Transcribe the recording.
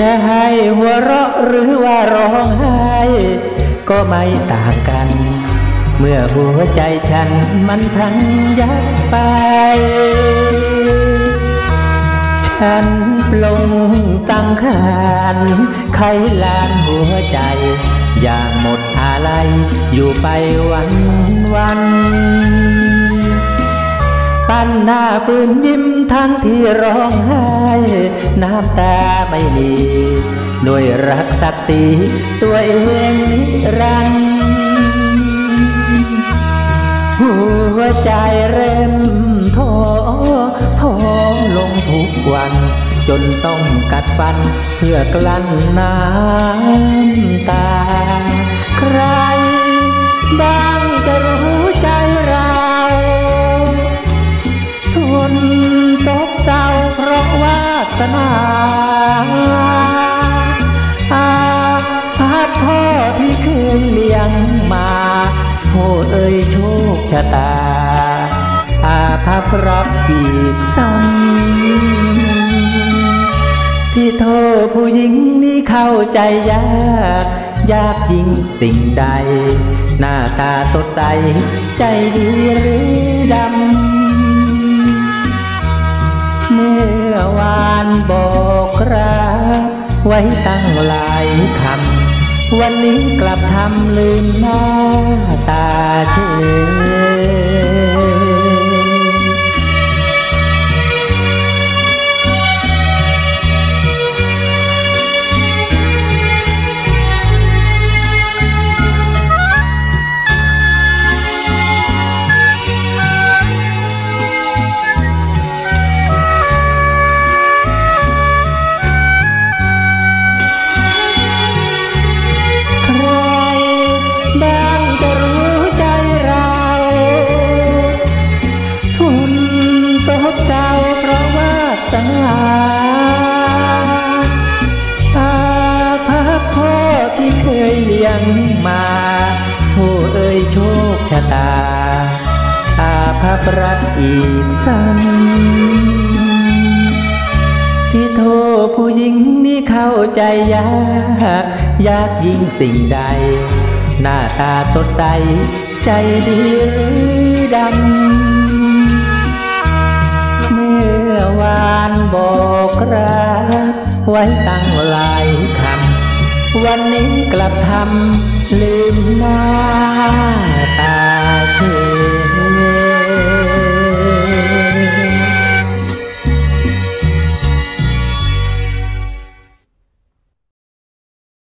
จะให้หัวเราะหรือว่าร้องไห้ ก็ไม่ต่างกัน เมื่อหัวใจฉันมันพังยับไป ฉันปลงตั้งขานไขลานหัวใจ อย่างหมดอะไรอยู่ไปวันวัน ปั้นหน้าปืนยิ้มทั้งที่ร้องไห้ น้ำตาไม่มีด้วยรักสักตีตัวเองรันหัวใจเร่มท้อท้อลงทุกวัน จนต้องกัดฟันเพื่อกลั้นน้ำตา ใครบ้า สนาอาพัดพ่อที่เคยเลี้ยงมาโทษเอ่ยโชคชะตา อาภัพรับอีกซ้ำที่โทษผู้หญิงนี้เข้าใจยากยากยิ่งสิ่งใด หน้าตาสดใส ใจดีหรือดำ บอกรักไว้ตั้งหลายคำ วันนี้กลับทำลืมหน้าตาเฉย ลี้ยงมาโทเอ่ยโชคชะตา อาภัพรักอีกซ้ำที่โทษผู้หญิงนี่เข้าใจยาก ยากยิ่งสิ่งใด หน้าตาสดใสใจดีหรือดำ เมื่อวานบอกรักไว้ตั้งหลายคำ วันนี้กลับทำลืมหน้า